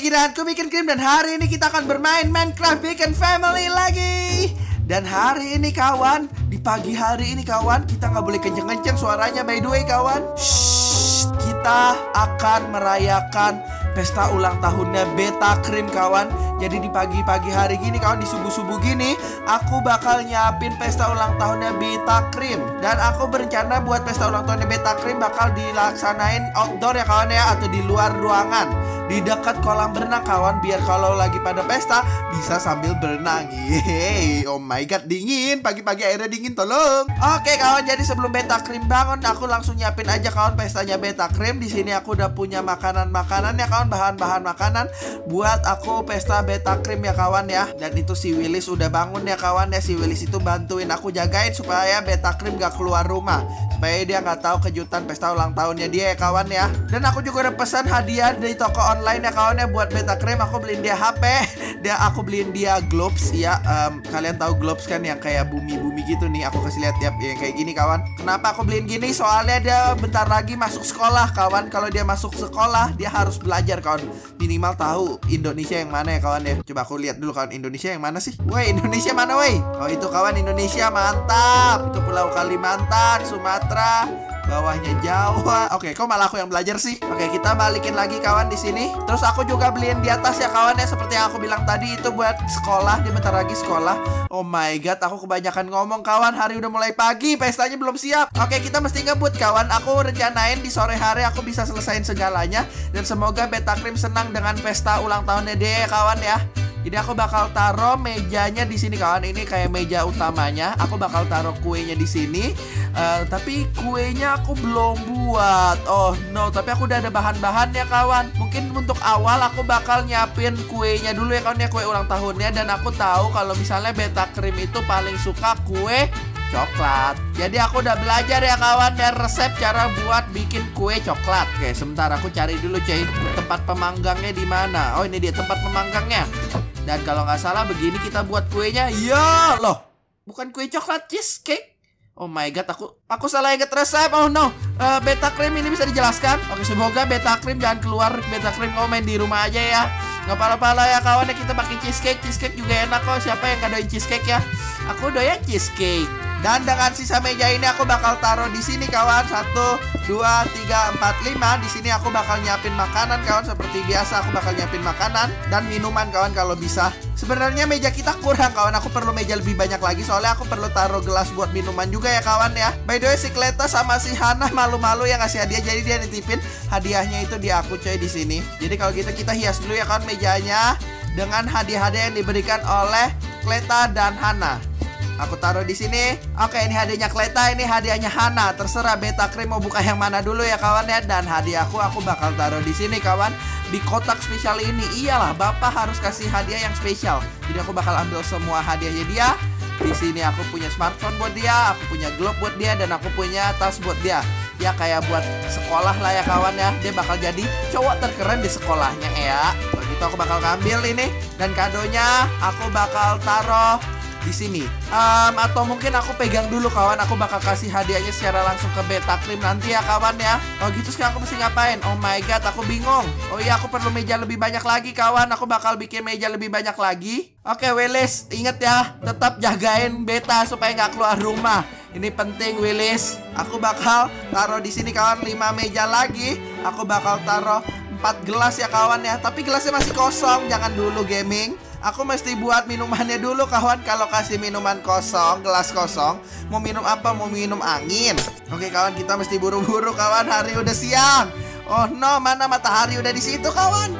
Maggie dan aku bikin krim dan hari ini kita akan bermain Minecraft Bacon Family lagi. Dan hari ini kawan, di pagi hari ini kawan Kita nggak boleh kenceng-kenceng suaranya by the way kawan. Shh, Kita akan merayakan pesta ulang tahunnya Beta Krim kawan. Jadi di pagi-pagi hari gini kawan di subuh-subuh gini Aku bakal nyiapin pesta ulang tahunnya Beta Krim. Dan aku berencana buat pesta ulang tahunnya Beta Krim bakal dilaksanain outdoor ya kawan ya Atau di luar ruangan di dekat kolam berenang kawan biar kalau lagi pada pesta bisa sambil berenang. Yeay, oh my god dingin pagi-pagi airnya dingin tolong. Oke kawan jadi sebelum beta krim bangun aku langsung nyiapin aja kawan pestanya beta krim di sini aku udah punya makanan-makanan ya kawan bahan-bahan makanan buat aku pesta beta krim ya kawan ya. Dan itu si Willis udah bangun ya kawan ya si Willis itu bantuin aku jagain supaya beta krim gak keluar rumah supaya dia nggak tahu kejutan pesta ulang tahunnya dia ya kawan ya. Dan aku juga udah pesan hadiah dari toko online online ya kawannya buat beta cream aku beliin dia HP dia aku beliin dia globes ya. Um, kalian tahu globes kan yang kayak bumi-bumi gitu nih aku kasih lihat tiap yang kayak gini kawan. Kenapa aku beliin gini? Soalnya dia bentar lagi masuk sekolah kawan. Kalau dia masuk sekolah dia harus belajar kawan. Minimal tahu Indonesia yang mana ya kawan ya. Coba aku lihat dulu kawan Indonesia yang mana sih? Woi Indonesia mana woi? Oh itu kawan Indonesia mantap. Itu Pulau Kalimantan Sumatera bawahnya Jawa. Oke, kok malah aku yang belajar sih? Oke, kita balikin lagi kawan di sini. Terus aku juga beliin di atas ya kawan ya seperti yang aku bilang tadi itu buat sekolah, dia bentar lagi sekolah. Oh my god, aku kebanyakan ngomong kawan. Hari udah mulai pagi, pestanya belum siap. Oke, kita mesti ngebut kawan. Aku rencanain di sore hari aku bisa selesain segalanya dan semoga Beta Cream senang dengan pesta ulang tahunnya dia kawan ya. Jadi aku bakal taruh mejanya di sini kawan. Ini kayak meja utamanya. Aku bakal taruh kuenya di sini. Uh, tapi kuenya aku belum buat. Oh no, tapi aku udah ada bahan-bahannya kawan. Mungkin untuk awal aku bakal nyiapin kuenya dulu ya kawan ya kue ulang tahunnya dan aku tahu kalau misalnya beta krim itu paling suka kue coklat. Jadi aku udah belajar ya kawan dan resep cara buat bikin kue coklat. Oke, sebentar aku cari dulu cuy tempat pemanggangnya di mana. Oh, ini dia tempat pemanggangnya. Dan kalau nggak salah begini kita buat kuenya. Ya loh, bukan kue coklat cheesecake. Oh my god, aku aku salah inget resep. Oh no, uh, beta cream ini bisa dijelaskan? Oke, semoga beta cream jangan keluar. Beta cream kau main di rumah aja ya. Gak apa-apa lah ya kawan ya kita pakai cheesecake. Cheesecake juga enak kok. Siapa yang gak doyan cheesecake ya? Aku doyan cheesecake. Dan dengan sisa meja ini aku bakal taruh di sini kawan. Satu, dua, tiga, empat, lima. Di sini aku bakal nyiapin makanan kawan seperti biasa. Aku bakal nyiapin makanan dan minuman kawan kalau bisa. Sebenarnya meja kita kurang kawan. Aku perlu meja lebih banyak lagi soalnya aku perlu taruh gelas buat minuman juga ya kawan ya. By the way si Kleta sama si Hana malu-malu yang ngasih hadiah jadi dia nitipin hadiahnya itu di aku coy di sini. Jadi kalau gitu kita hias dulu ya kawan mejanya dengan hadiah-hadiah yang diberikan oleh Kleta dan Hana. Aku taruh di sini. Oke, ini hadiahnya Kleta, ini hadiahnya Hana. Terserah Beta Krim mau buka yang mana dulu ya kawan ya. Dan hadiahku aku bakal taruh di sini kawan. Di kotak spesial ini. Iyalah, Bapak harus kasih hadiah yang spesial. Jadi aku bakal ambil semua hadiahnya dia. Di sini aku punya smartphone buat dia, aku punya glove buat dia, dan aku punya tas buat dia. Ya kayak buat sekolah lah ya kawan ya. Dia bakal jadi cowok terkeren di sekolahnya ya. Kalau gitu aku bakal ngambil ini dan kadonya aku bakal taruh di sini. Um, atau mungkin aku pegang dulu kawan, aku bakal kasih hadiahnya secara langsung ke Beta Cream nanti ya kawan ya. Oh gitu sekarang aku mesti ngapain? Oh my god, aku bingung. Oh iya, aku perlu meja lebih banyak lagi kawan. Aku bakal bikin meja lebih banyak lagi. Oke, Willis, inget ya, tetap jagain Beta supaya nggak keluar rumah. Ini penting, Willis. Aku bakal taruh di sini kawan 5 meja lagi. Aku bakal taruh 4 gelas ya kawan ya. Tapi gelasnya masih kosong, jangan dulu gaming. Aku mesti buat minumannya dulu kawan. Kalau kasih minuman kosong, gelas kosong Mau minum apa? Mau minum angin. Oke kawan, kita mesti buru-buru kawan. Hari udah siang. Oh no, mana matahari udah di situ kawan?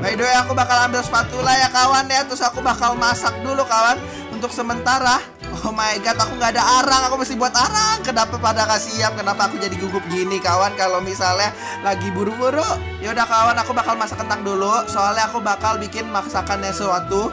By the way, aku bakal ambil spatula ya kawan ya. Terus aku bakal masak dulu kawan Untuk sementara Oh my god, aku nggak ada arang. Aku mesti buat arang. Kenapa pada kasih siap? Kenapa aku jadi gugup gini, kawan? Kalau misalnya lagi buru-buru, yaudah kawan, aku bakal masak kentang dulu. Soalnya aku bakal bikin masakannya sesuatu.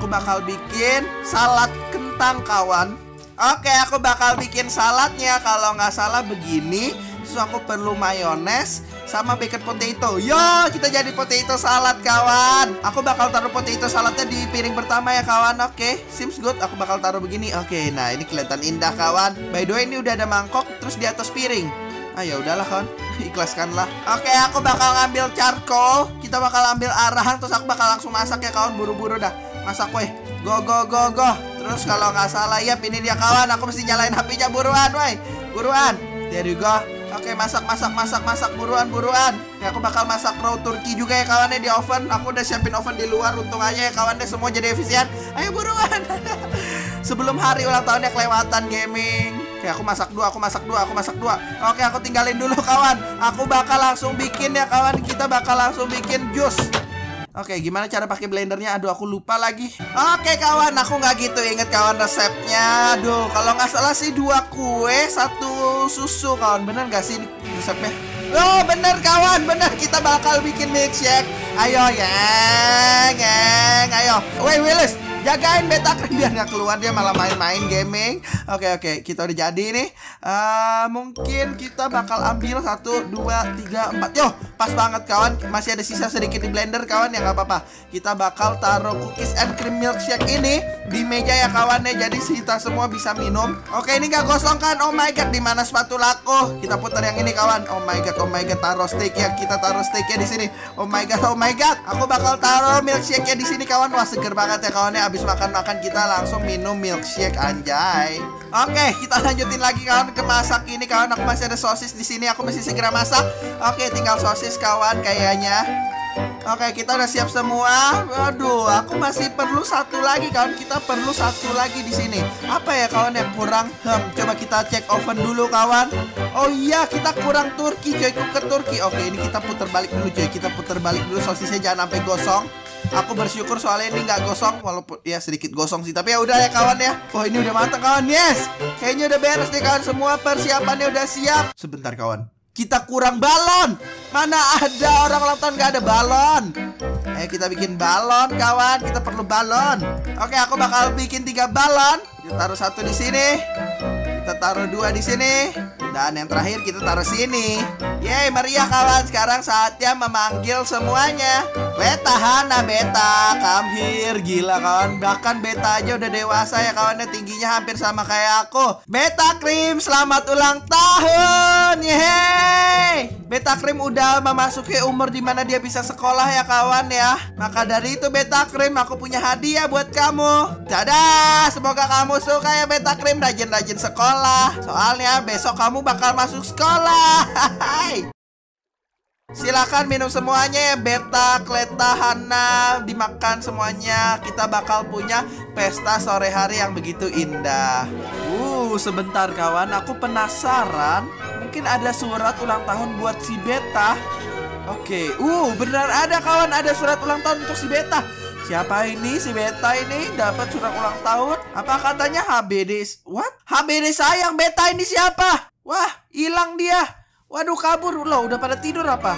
Aku bakal bikin salad kentang, kawan. Oke, aku bakal bikin saladnya. Kalau nggak salah begini. Terus aku perlu mayones sama bacon potato. Yo, kita jadi potato salad kawan. Aku bakal taruh potato saladnya di piring pertama ya kawan. Oke, okay, seems good. Aku bakal taruh begini. Oke, okay, nah ini kelihatan indah kawan. By the way, ini udah ada mangkok terus di atas piring. Ah ya udahlah kawan, ikhlaskanlah. Oke, okay, aku bakal ngambil charcoal. kita bakal ambil arahan terus aku bakal langsung masak ya kawan buru-buru dah. Masak weh. Go go go go. Terus kalau nggak salah ya ini dia kawan, aku mesti nyalain HP-nya buruan weh. Buruan. There you go. Oke, masak, masak, masak, masak, buruan, buruan. Ya, aku bakal masak raw turkey juga ya kawannya di oven. Aku udah siapin oven di luar, untung aja ya kawannya semua jadi efisien. Ayo buruan. Sebelum hari ulang tahunnya kelewatan gaming. Oke, aku masak dua, aku masak dua, aku masak dua. Oke, aku tinggalin dulu kawan. Aku bakal langsung bikin ya kawan. Kita bakal langsung bikin jus. Oke, gimana cara pakai blendernya? Aduh, aku lupa lagi. Oke, kawan, aku nggak gitu inget kawan resepnya. Aduh, kalau nggak salah sih dua kue, satu susu, kawan. Bener nggak sih resepnya? Oh, bener kawan, bener. Kita bakal bikin milkshake. Ayo, geng, geng, ayo. Wait, Willis, Jagain beta krim biar nggak keluar dia malah main-main gaming. Oke oke kita udah jadi nih. Uh, mungkin kita bakal ambil satu, dua, tiga, empat. Yo pas banget kawan. Masih ada sisa sedikit di blender kawan ya nggak apa-apa. Kita bakal taruh cookies and cream milkshake ini di meja ya kawan ya. Jadi kita semua bisa minum. Oke ini nggak kosong kan? Oh my god di mana spatulaku? Kita putar yang ini kawan. Oh my god oh my god taruh steak ya. Kita taruh steaknya di sini. Oh my god oh my god. Aku bakal taruh milkshake-nya di sini kawan. Wah seger banget ya kawan ya habis makan-makan kita langsung minum milkshake anjay. Oke, kita lanjutin lagi kawan ke masak ini kawan. Aku masih ada sosis di sini. Aku masih segera masak. Oke, tinggal sosis kawan kayaknya. Oke, kita udah siap semua. Waduh, aku masih perlu satu lagi kawan. Kita perlu satu lagi di sini. Apa ya kawan yang kurang? Hmm, coba kita cek oven dulu kawan. Oh iya, kita kurang turki coy, ke turki. Oke, ini kita putar balik dulu coy. Kita putar balik dulu sosisnya jangan sampai gosong. Aku bersyukur soalnya ini nggak gosong walaupun ya sedikit gosong sih tapi ya udah ya kawan ya. Oh ini udah matang kawan. Yes. Kayaknya udah beres nih kawan semua persiapannya udah siap. Sebentar kawan. Kita kurang balon. Mana ada orang ulang tahun nggak ada balon? Eh kita bikin balon kawan. Kita perlu balon. Oke aku bakal bikin tiga balon. Kita taruh satu di sini. Kita taruh dua di sini. Dan yang terakhir kita taruh sini. Yeay, meriah kawan. Sekarang saatnya memanggil semuanya. Beta Hana, Beta, come. Gila kawan. Bahkan Beta aja udah dewasa ya kawannya. Tingginya hampir sama kayak aku. Beta Krim, selamat ulang tahun. Yeay. Beta Krim udah memasuki umur di mana dia bisa sekolah ya kawan ya. Maka dari itu Beta Krim, aku punya hadiah buat kamu. Dadah, semoga kamu suka ya Beta Krim rajin-rajin sekolah. Soalnya besok kamu bakal masuk sekolah. Silakan minum semuanya ya Beta, Kleta, Hana Dimakan semuanya Kita bakal punya pesta sore hari yang begitu indah Uh, sebentar kawan Aku penasaran Mungkin ada surat ulang tahun buat si Beta Oke, uh benar ada kawan Ada surat ulang tahun untuk si Beta Siapa ini si Beta ini dapat surat ulang tahun? Apa katanya HBD? What? HBD sayang Beta ini siapa? Wah, hilang dia. Waduh, kabur loh. Udah pada tidur apa?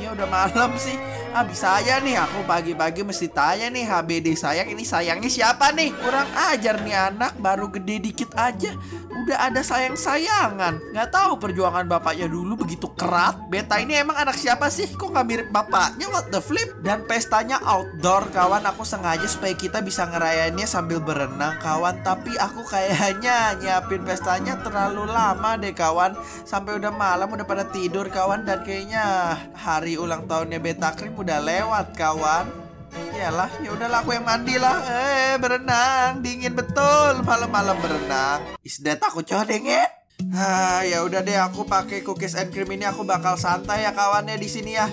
Ya udah malam sih. Ah bisa aja nih aku pagi-pagi mesti tanya nih HBD sayang ini sayangnya siapa nih? Kurang ajar nih anak baru gede dikit aja udah ada sayang-sayangan. Nggak tahu perjuangan bapaknya dulu begitu kerat. Beta ini emang anak siapa sih? Kok nggak mirip bapaknya? What the flip? Dan pestanya outdoor, kawan. Aku sengaja supaya kita bisa ngerayainnya sambil berenang, kawan. Tapi aku kayaknya nyiapin pestanya terlalu lama deh, kawan. Sampai udah malam, udah pada tidur, kawan. Dan kayaknya hari ulang tahunnya Beta Krim udah lewat, kawan. Iyalah, ya udahlah aku yang mandi lah. Eh, berenang, dingin betul malam-malam berenang. Isdet aku codeng ya. Ah, ya udah deh aku pakai cookies and cream ini aku bakal santai ya kawannya di sini ya.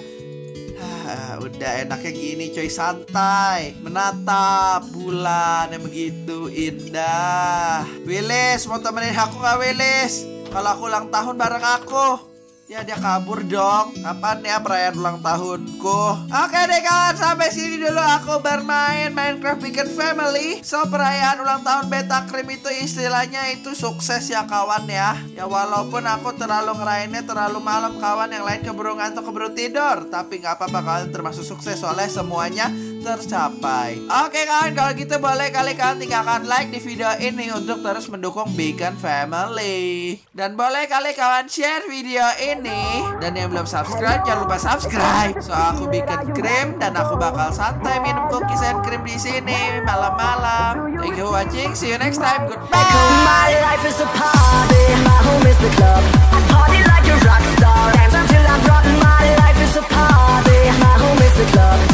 Ah, udah enaknya gini coy santai menatap bulan yang begitu indah. Willis mau temenin aku nggak Willis? Kalau aku ulang tahun bareng aku. Ya dia kabur dong. Kapan ya perayaan ulang tahunku? Oke deh kawan Sampai sini dulu aku bermain Minecraft Weekend Family. So perayaan ulang tahun Beta Cream itu istilahnya itu sukses ya kawan ya. Ya walaupun aku terlalu ngerainnya terlalu malam kawan. Yang lain keburu ngantuk keburu tidur. Tapi nggak apa-apa kalian termasuk sukses Soalnya semuanya tercapai. Oke kawan, kalau gitu boleh kali kalian tinggalkan like di video ini Untuk terus mendukung Beacon Family. Dan boleh kali kalian share video ini. Dan yang belum subscribe jangan lupa subscribe. So aku bikin krim dan aku bakal santai minum cookies and cream di sini malam-malam. Thank you for watching. See you next time. Goodbye. Club.